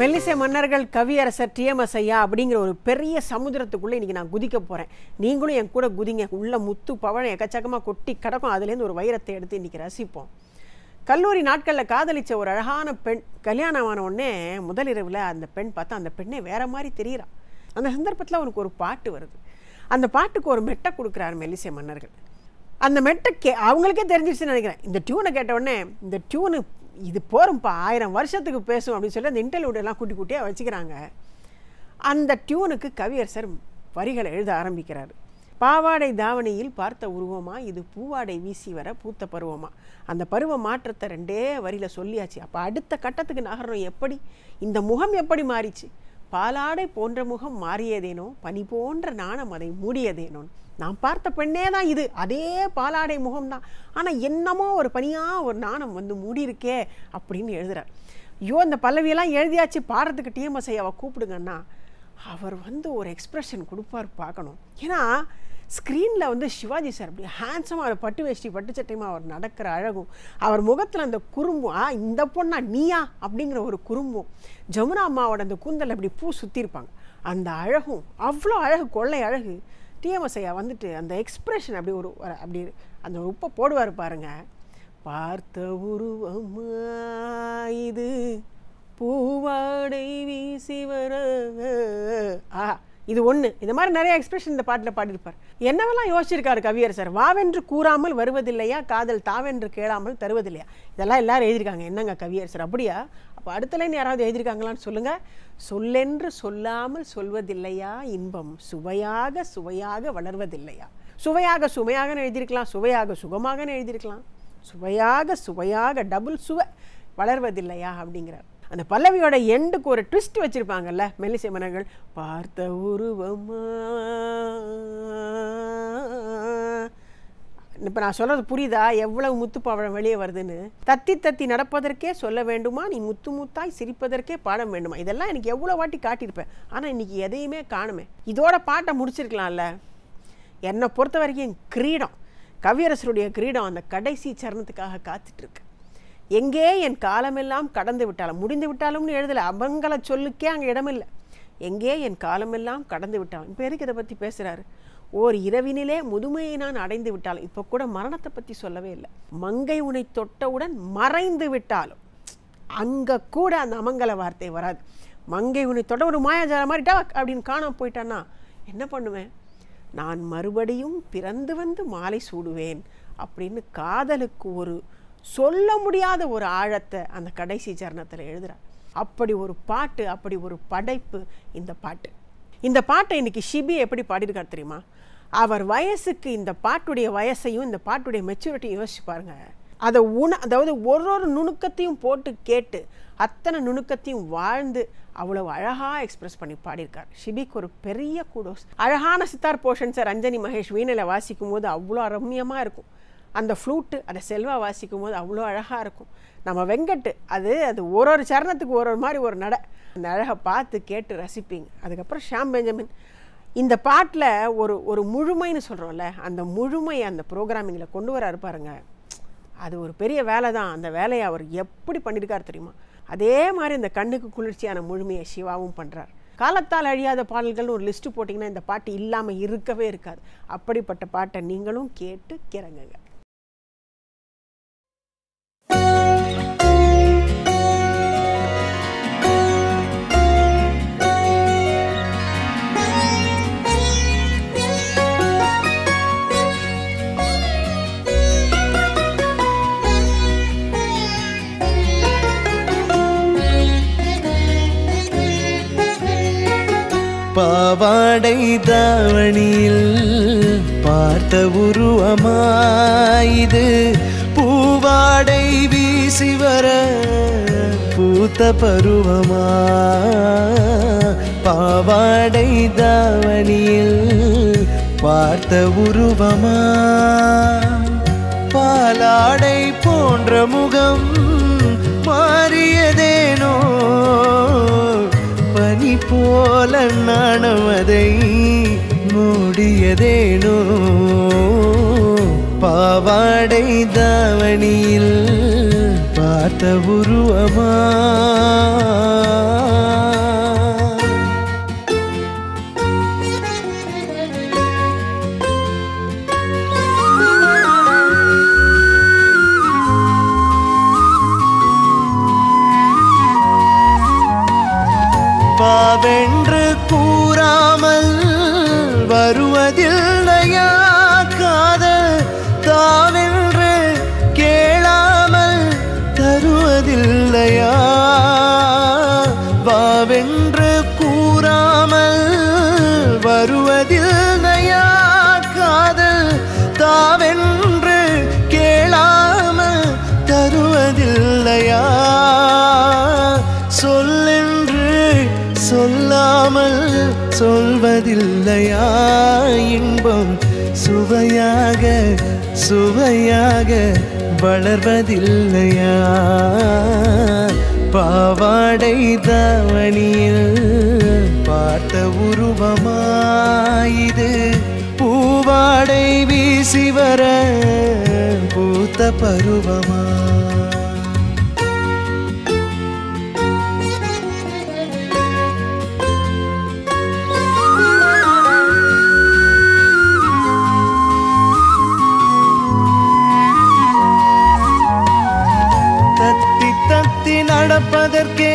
மெல்லிசை மன்னர்கள் கவியரசர் டிஎம்எஸ் ஐயா அப்படிங்கிற ஒரு பெரிய சமுத்திரத்துக்குள்ளே இன்றைக்கி நான் குதிக்க போகிறேன் நீங்களும் என் கூட குதிங்க. உள்ள முத்து பவழம் எக்கச்சக்கமாக கொட்டி கிடக்கும். அதுலேருந்து ஒரு வைரத்தை எடுத்து இன்றைக்கி ரசிப்போம். கல்லூரி நாட்களில் காதலிச்ச ஒரு அழகான பெண் கல்யாணமான உடனே முதலிரவில் அந்த பெண் பார்த்தா அந்த பெண்ணே வேறு மாதிரி தெரிகிறான் அந்த சந்தர்ப்பத்தில் அவனுக்கு ஒரு பாட்டு வருது. அந்த பாட்டுக்கு ஒரு மெட்டை கொடுக்குறாரு மெல்லிசை மன்னர்கள். அந்த மெட்டை கே அவங்களுக்கே தெரிஞ்சிருச்சுன்னு நினைக்கிறேன். இந்த டியூனை கேட்ட உடனே இந்த டியூனு இது போகிறோம்ப்பா ஆயிரம் வருஷத்துக்கு பேசும் அப்படின்னு சொல்லி அந்த இன்டர்வியூடெல்லாம் எல்லாம் கூட்டி கூட்டியாக வச்சுக்கிறாங்க. அந்த டியூனுக்கு கவியரசர் வரிகளை எழுத ஆரம்பிக்கிறார். பாவாடை தாவணியில் பார்த்த உருவமா இது பூவாடை வீசி வர பூத்த பருவமா? அந்த பருவ மாற்றத்தை ரெண்டே வரியில் சொல்லியாச்சு. அப்போ அடுத்த கட்டத்துக்கு நகரம் எப்படி? இந்த முகம் எப்படி மாறிச்சு? பாலாடை போன்ற முகம் மாறியதேனோ பனி போன்ற நாணம் அதை மூடியதேனோ. நான் பார்த்த பெண்ணே தான் இது. அதே பாலாடை முகம்தான். ஆனால் என்னமோ ஒரு பனியாக ஒரு நாணம் வந்து மூடியிருக்கே அப்படின்னு எழுதுறார். ஐயோ இந்த பல்லவியெல்லாம் எழுதியாச்சு பாடுறதுக்கு டிஎம்எஸ்ஐ அவள் கூப்பிடுங்கன்னா அவர் வந்து ஒரு எக்ஸ்ப்ரெஷன் கொடுப்பார் பார்க்கணும். ஏன்னா ஸ்க்ரீனில் வந்து சிவாஜி சார் அப்படி ஹேண்ட்ஸமாக அவர் பட்டு வேஷ்டி பட்டு சட்டையுமா அவர் நடக்கிற அழகும். அவர் முகத்தில் அந்த குறும்பும் ஆ இந்த பொண்ணா நீயா? அப்படிங்கிற ஒரு குறும்பும். ஜமுனா அம்மாவோட அந்த கூந்தல் அப்படி பூ சுற்றிருப்பாங்க அந்த அழகும் அவ்வளோ அழகு கொள்ளை அழகு. டிஎம்எஸ் ஐயா வந்துட்டு அந்த எக்ஸ்ப்ரெஷன் அப்படி ஒரு ஒரு- அப்படி அந்த உப்பை போடுவார் பாருங்க. பார்த்த உருவம் இது பூவாடை வீசி வர ஆ இது ஒன்று இந்த மாதிரி நிறைய எக்ஸ்பிரஷன் இந்த பாட்டில் பாடியிருப்பார். என்னவெல்லாம் யோசிச்சிருக்காரு கவியர் சார் வாவென்று கூறாமல் வருவதில்லையா? காதல் தாவென்று கேளாமல் தருவதில்லையா? இதெல்லாம் எல்லாரும் எழுதியிருக்காங்க. என்னங்க கவியர் சார் அப்படியா? அப்போ அடுத்த லைன் யாராவது எழுதியிருக்காங்களான்னு சொல்லுங்கள் சொல்லென்று சொல்லாமல் சொல்வதில்லையா? இன்பம் சுவையாக சுவையாக வளர்வதில்லையா? சுவையாக சுமையாகன்னு எழுதியிருக்கலாம். சுவையாக சுகமாகன்னு எழுதியிருக்கலாம். சுவையாக சுவையாக டபுள் சுவை வளர்வதில்லையா? அப்படிங்கிறார். அந்த பல்லவியோட எண்டுக்கு ஒரு ட்விஸ்ட் வச்சிருப்பாங்கல்ல மெல்லிசை மனங்கள் பார்த்த உருவமா? இப்போ நான் சொல்கிறது புரியுதா? எவ்வளவு முத்துப்பழம் வெளியே வருதுன்னு? தத்தி தத்தி நடப்பதற்கே சொல்ல வேண்டுமா? நீ முத்து முத்தாய் சிரிப்பதற்கே பாட வேண்டுமா? இதெல்லாம் எனக்கு எவ்வளோ வாட்டி காட்டியிருப்பேன். ஆனால் இன்றைக்கி எதையுமே காணுமே. இதோட பாட்டை முடிச்சிருக்கலாம்ல? என்னை பொறுத்த வரைக்கும் கிரீடம். கவியரசருடைய கிரீடம் அந்த கடைசி சரணத்துக்காக காத்துட்ருக்கு எங்கே என் காலமெல்லாம் கடந்து விட்டாலும் முடிந்து விட்டாலும்னு எழுதலை அவங்கள சொல்லுக்கே அங்கே இடமில்லை. எங்கே என் காலமெல்லாம் கடந்து விட்டாலும் இப்போ இதை பற்றி பேசுகிறாரு ஓர் இரவினிலே முதுமையை நான் அடைந்து விட்டாலும் இப்போ கூட மரணத்தை பற்றி சொல்லவே இல்லை. மங்கை உனை தொட்டவுடன் மறைந்து விட்டாலும் அங்கே கூட அந்த அமங்கல வார்த்தை வராது. மங்கை உன்னை தொட ஒரு மாயாஜால மாதிரி டாக் அப்படின்னு காணாம போயிட்டான்னா என்ன பண்ணுவேன்? நான் மறுபடியும் பிறந்து வந்து மாலை சூடுவேன் அப்படின்னு காதலுக்கு ஒரு சொல்ல முடியாத ஒரு ஆழத்தை அந்த கடைசி சரணத்தில் எழுதுகிறார் அப்படி ஒரு பாட்டு அப்படி ஒரு படைப்பு இந்த பாட்டு. இந்த பாட்டை இன்னைக்கு ஷிபி எப்படி பாடியிருக்கார் தெரியுமா? அவர் வயசுக்கு இந்த பாட்டுடைய வயசையும் இந்த பாட்டுடைய மெச்சூரிட்டியும் யோசிச்சு பாருங்க. அதை உண அதாவது ஒரு ஒரு நுணுக்கத்தையும் போட்டு கேட்டு அத்தனை நுணுக்கத்தையும் வாழ்ந்து அவ்வளவு அழகாக எக்ஸ்பிரஸ் பண்ணி பாடியிருக்கார். ஷிபிக்கு ஒரு பெரிய கூடோஸ் அழகான சித்தார் போர்ஷன்ஸை ரஞ்சனி மகேஷ் வீணையில் வாசிக்கும் போது அவ்வளோ ரம்மியமாக இருக்கும். அந்த ஃப்ளூட்டு அதை செல்வா வாசிக்கும் போது அவ்வளோ அழகாக இருக்கும். நம்ம வெங்கட்டு அது அது ஒரு ஒரு சரணத்துக்கு ஒரு ஒரு மாதிரி ஒரு நடை. அந்த அழகை பார்த்து கேட்டு ரசிப்பீங்க. அதுக்கப்புறம் ஷாம் பெஞ்சமின். இந்த பாட்டில் ஒரு ஒரு முழுமைன்னு சொல்கிறோம்ல அந்த முழுமை அந்த ப்ரோக்ராமிங்கில் கொண்டு வர பாருங்க. அது ஒரு பெரிய வேலை தான். அந்த வேலையை அவர் எப்படி பண்ணியிருக்கார் தெரியுமா? அதே மாதிரி இந்த கண்ணுக்கு குளிர்ச்சியான முழுமையை சிவாவும் பண்ணுறார் காலத்தால் அழியாத பாடல்கள்னு ஒரு லிஸ்ட்டு போட்டிங்கன்னா இந்த பாட்டு இல்லாமல் இருக்கவே இருக்காது. அப்படிப்பட்ட பாட்டை நீங்களும் கேட்டு கிறங்குங்க. பாவாடை தாவணியில் பார்த்த உருவமாயுது. பூவாடை வீசி வர பூத்த பருவமா? பாவாடை தாவணியில் பார்த்த உருவமா? பாலாடை போன்ற முகம் கண்ணானம் அதை மூடியதேனோ? பாவாடை தாவணியில் பார்த்த உருவமா? பாவென்ற தருவதில்லையா? காதல் தானென்று கேளாமல் தருவதில்லையா? வாவென்று கூறாமல் வருவதில்லை சுவையா இன்பம் சுவையாக சுவையாக வளர்வதில்லையா? பாவாடை தாவணியில் பார்த்த உருவமாயிது. பூவாடை வீசி வர பூத்த பருவமா? நடப்பதற்கே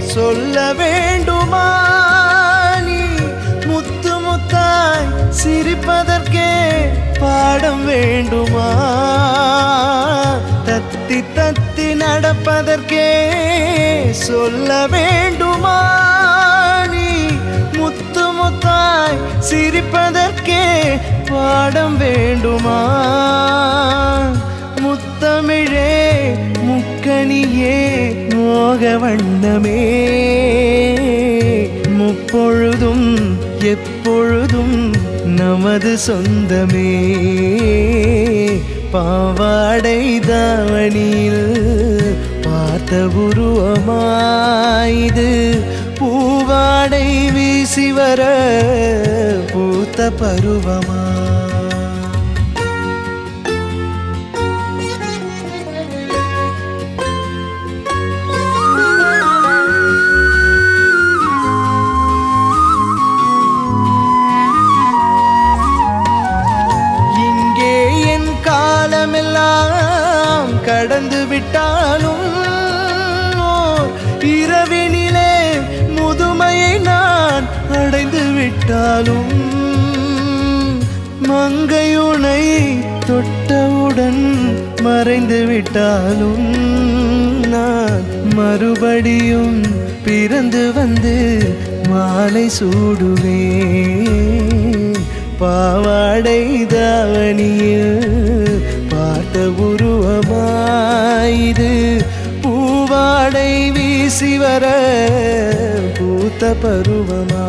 சொல்ல வேண்டுமா? நீ முத்து முத்தாய் சிரிப்பதற்கே பாடம் வேண்டுமா? தத்தி தத்தி நடப்பதற்கே சொல்ல வேண்டுமா? நீ முத்து முத்தாய் சிரிப்பதற்கே பாடம் வேண்டுமா? வண்ணமே. முப்பொழுதும் எப்பொழுதும் நமது சொந்தமே. பாவாடை தாவணியில் பார்த்த உருவமாயுது. பூவாடை வீசி வர பூத்த பருவமா. அடைந்து மங்கையுனை தொட்டவுடன் மறைந்து விட்டாலும் நான் மறுபடியும் பிறந்து வந்து மாலை சூடுவேன். பாவாடை தாவணியில் பார்த்த உருவமாயிது. பூவாடை வீசி வர பூத்த பருவமா?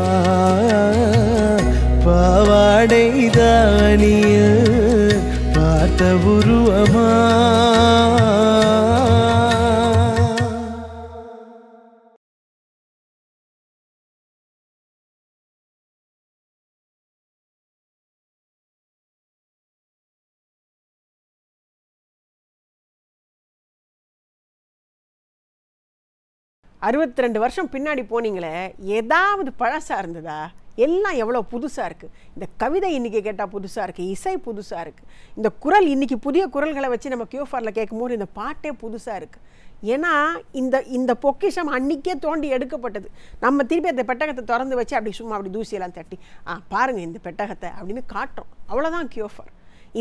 பாவாடை தானிய பார்த்த உருவமா? அறுபத்தி ரெண்டு வருஷம் பின்னாடி போனீங்களே ஏதாவது பழசாக இருந்ததா? எல்லாம் எவ்வளோ புதுசாக இருக்குது இந்த கவிதை இன்றைக்கி கேட்டால் புதுசாக இருக்குது இசை புதுசாக இருக்குது இந்த குரல் இன்றைக்கி புதிய குரல்களை வச்சு நம்ம கியூஃபாரில் கேட்கும்போது இந்த பாட்டே புதுசாக இருக்குது ஏன்னா இந்த இந்த பொக்கிஷம் அன்னைக்கே தோண்டி எடுக்கப்பட்டது. நம்ம திருப்பி அந்த பெட்டகத்தை திறந்து வச்சு அப்படி சும்மா அப்படி தூசியெல்லாம் தட்டி ஆ பாருங்கள் இந்த பெட்டகத்தை அப்படின்னு காட்டுறோம். அவ்வளோதான் கியூஃபார்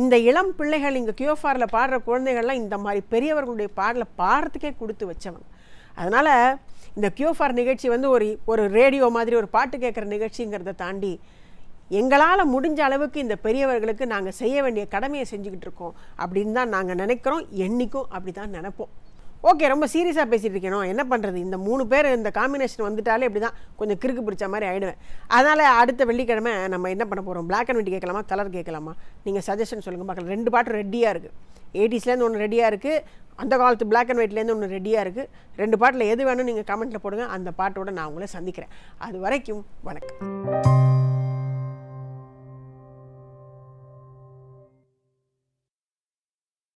இந்த இளம் பிள்ளைகள் இங்கே கியூஃபாரில் பாடுற குழந்தைகள்லாம் இந்த மாதிரி பெரியவர்களுடைய பாடலை பாடுறதுக்கே கொடுத்து வச்சவங்க. அதனால் இந்த கியூஃபார் நிகழ்ச்சி வந்து ஒரு ஒரு ரேடியோ மாதிரி ஒரு பாட்டு கேட்குற நிகழ்ச்சிங்கிறத தாண்டி எங்களால் முடிஞ்ச அளவுக்கு இந்த பெரியவர்களுக்கு நாங்கள் செய்ய வேண்டிய கடமையை செஞ்சுக்கிட்டு இருக்கோம் அப்படின்னு தான் நாங்கள் நினைக்கிறோம். என்றைக்கும் அப்படி தான் நினைப்போம். ஓகே ரொம்ப சீரியஸாக பேசிகிட்டு இருக்கணும் என்ன பண்ணுறது இந்த மூணு பேர் இந்த காம்பினேஷன் வந்துட்டாலே இப்படி தான் கொஞ்சம் கிறுக்கு பிடிச்ச மாதிரி ஆகிடுவேன் அதனால் அடுத்த வெள்ளிக்கிழமை நம்ம என்ன பண்ண போகிறோம் பிளாக் அண்ட் ஒயிட் கேட்கலாமா? கலர் கேட்கலாமா? நீங்கள் சஜஷன் சொல்லுங்கள் பார்க்கலாம். ரெண்டு பாட்டும் ரெடியாக இருக்குது எயிட்டிஸ்லேருந்து ஒன்று ரெடியாக இருக்குது அந்த காலத்து பிளாக் அண்ட் ஒயிட்லேருந்து ஒன்று ரெடியாக இருக்குது ரெண்டு பாட்டில் எது வேணும்னு நீங்கள் கமெண்ட்டில் போடுங்க. அந்த பாட்டோட நான் உங்களை சந்திக்கிறேன். அது வரைக்கும் வணக்கம்.